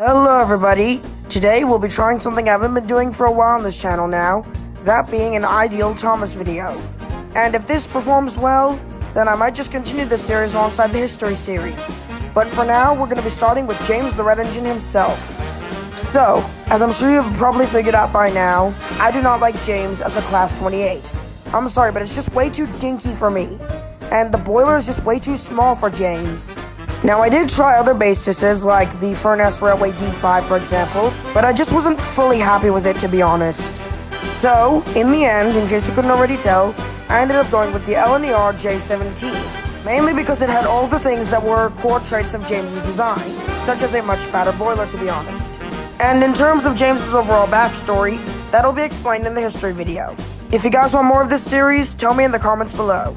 Hello everybody! Today we'll be trying something I haven't been doing for a while on this channel now, that being an Ideal Thomas video. And if this performs well, then I might just continue this series alongside the History series. But for now, we're going to be starting with James the Red Engine himself. So, as I'm sure you've probably figured out by now, I do not like James as a Class 28. I'm sorry, but it's just way too dinky for me. And the boiler is just way too small for James. Now, I did try other bases like the Furness Railway D5, for example, but I just wasn't fully happy with it, to be honest. So, in the end, in case you couldn't already tell, I ended up going with the LNER J17, mainly because it had all the things that were core traits of James's design, such as a much fatter boiler, to be honest. And in terms of James's overall backstory, that'll be explained in the history video. If you guys want more of this series, tell me in the comments below.